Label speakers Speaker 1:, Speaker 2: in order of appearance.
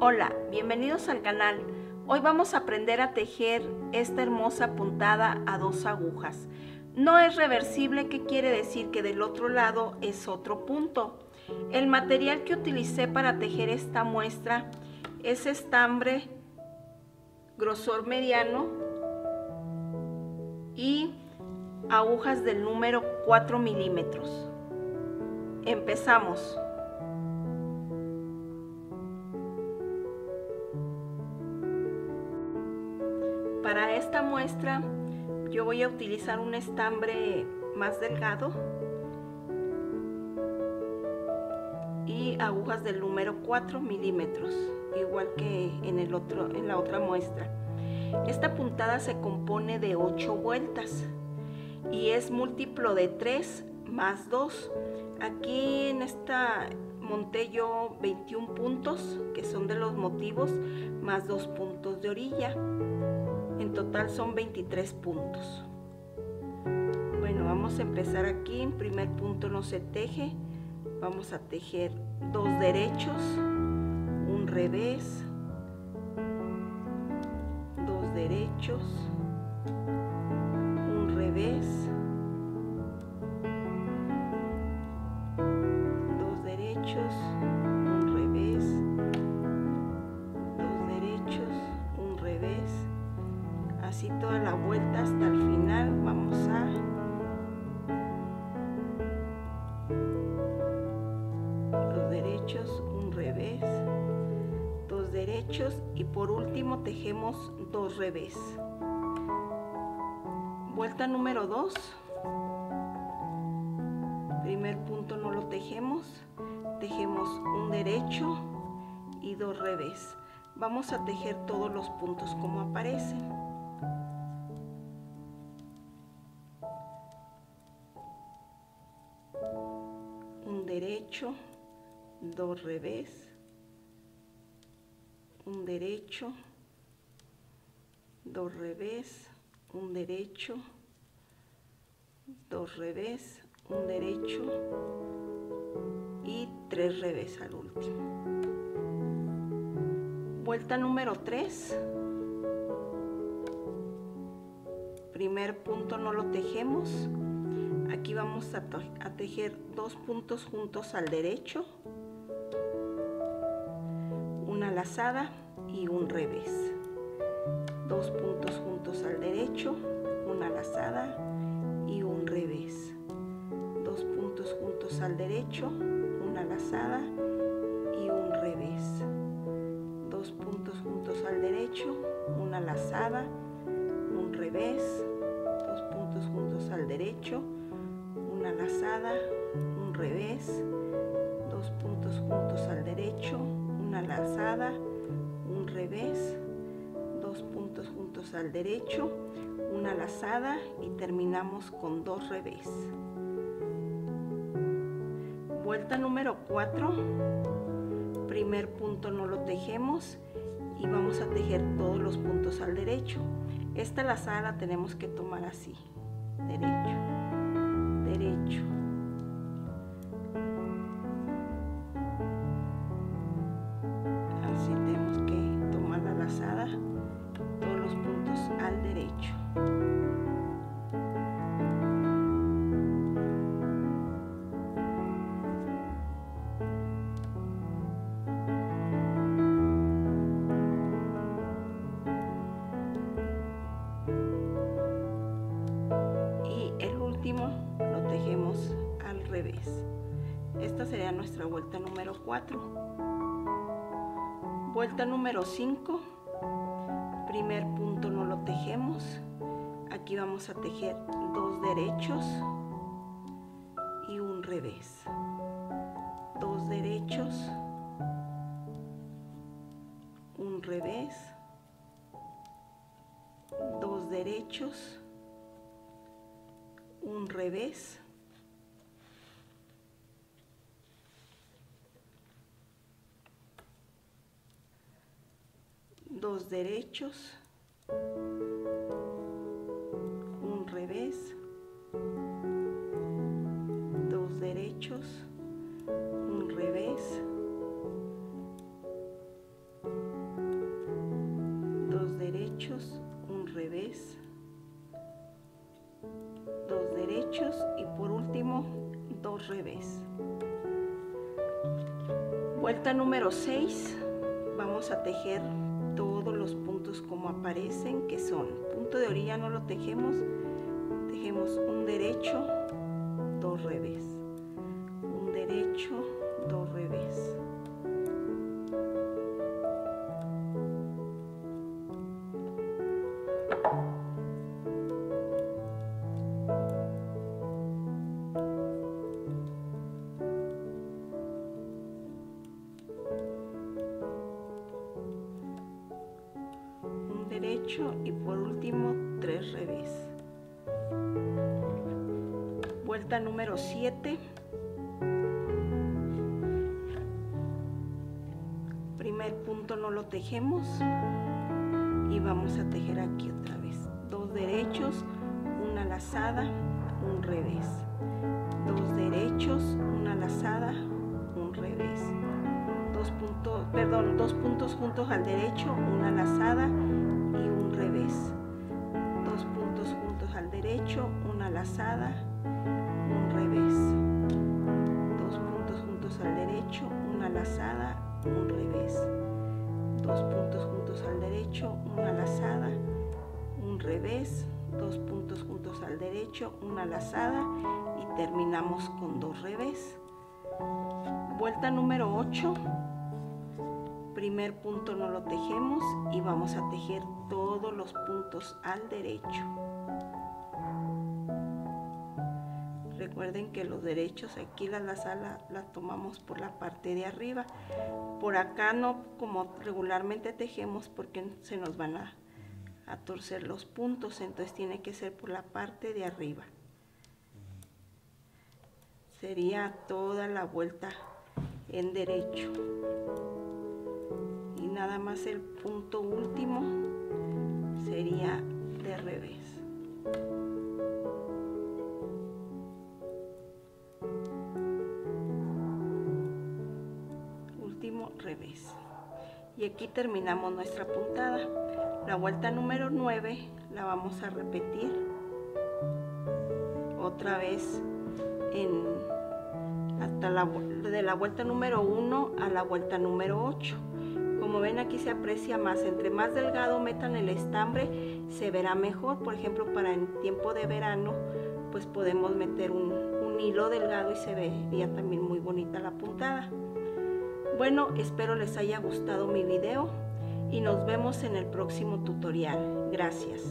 Speaker 1: Hola, bienvenidos al canal. Hoy vamos a aprender a tejer esta hermosa puntada a dos agujas. No es reversible, ¿qué quiere decir? Que del otro lado es otro punto. El material que utilicé para tejer esta muestra es estambre grosor mediano y agujas del número 4 milímetros. Empezamos. Para esta muestra yo voy a utilizar un estambre más delgado y agujas del número 4 milímetros, igual que en, el otro, en la otra muestra. Esta puntada se compone de 8 vueltas y es múltiplo de 3 más 2. Aquí en esta monté yo 21 puntos, que son de los motivos, más 2 puntos de orilla. En total son 23 puntos. Bueno, vamos a empezar aquí. En primer punto no se teje. Vamos a tejer dos derechos, un revés, dos derechos, un revés, y por último tejemos dos revés. Vuelta número 2 primer punto no lo tejemos. Tejemos un derecho y dos revés. Vamos a tejer todos los puntos como aparecen. Un derecho, dos revés, un derecho, dos revés, un derecho, dos revés, un derecho y tres revés al último. Vuelta número 3. Primer punto no lo tejemos aquí vamos a, a, tejer dos puntos juntos al derecho una lazada y un revés. Dos puntos juntos al derecho una lazada y un revés. Dos puntos juntos al derecho una lazada y un revés. Dos puntos juntos al derecho una lazada un revés. Dos puntos juntos al derecho una lazada, un revés, dos puntos juntos al derecho, una lazada, un revés, dos puntos juntos al derecho, una lazada y terminamos con dos revés. Vuelta número 4, primer punto no lo tejemos y vamos a tejer todos los puntos al derecho. Esta lazada la tenemos que tomar así, derecho derecho. Esta sería nuestra vuelta número 4. Vuelta número 5. Primer punto no lo tejemos. Aquí vamos a tejer dos derechos y un revés. Dos derechos, un revés, dos derechos, un revés dos derechos un revés dos derechos un revés derechos, un revés, dos derechos y por último dos revés. Vuelta número 6, vamos a tejer todos los puntos como aparecen, que son punto de orilla no lo tejemos, tejemos un derecho, dos revés, un derecho, dos revés. Y por último tres revés. Vuelta número 7. Primer punto no lo tejemos y vamos a tejer aquí otra vez. Dos derechos, una lazada, un revés. Dos derechos, una lazada, un revés. Dos puntos, perdón, dos puntos juntos al derecho, una lazada Dos puntos juntos al derecho, una lazada, un revés. Dos puntos juntos al derecho, una lazada, un revés. Dos puntos juntos al derecho, una lazada, un revés. Dos puntos juntos al derecho, una lazada y terminamos con dos revés. Vuelta número 8 primer punto no lo tejemos y vamos a tejer todos los puntos al derecho. Recuerden que los derechos aquí la lazada la tomamos por la parte de arriba. Por acá no como regularmente tejemos porque se nos van a, a torcer los puntos, entonces tiene que ser por la parte de arriba. Sería toda la vuelta en derecho nada más el punto último sería de revés. Último revés. Y aquí terminamos nuestra puntada. La vuelta número 9 la vamos a repetir otra vez en hasta la, de la vuelta número 1 a la vuelta número 8 como ven aquí se aprecia más, entre más delgado metan el estambre se verá mejor, por ejemplo para en tiempo de verano pues podemos meter un, un hilo delgado y se vería también muy bonita la puntada. Bueno, espero les haya gustado mi video y nos vemos en el próximo tutorial. Gracias.